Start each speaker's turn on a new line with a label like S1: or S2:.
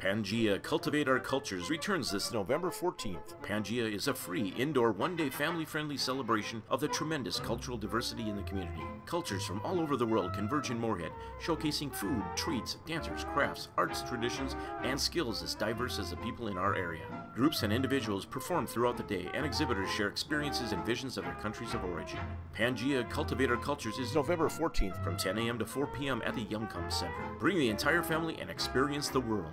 S1: Pangea Cultivate Our Cultures returns this November 14th. Pangea is a free, indoor, one day family friendly celebration of the tremendous cultural diversity in the community. Cultures from all over the world converge in Moorhead, showcasing food, treats, dancers, crafts, arts, traditions, and skills as diverse as the people in our area. Groups and individuals perform throughout the day, and exhibitors share experiences and visions of their countries of origin. Pangea Cultivate Our Cultures is November 14th from 10 a.m. to 4 p.m. at the Young Center. Bring the entire family and experience the world.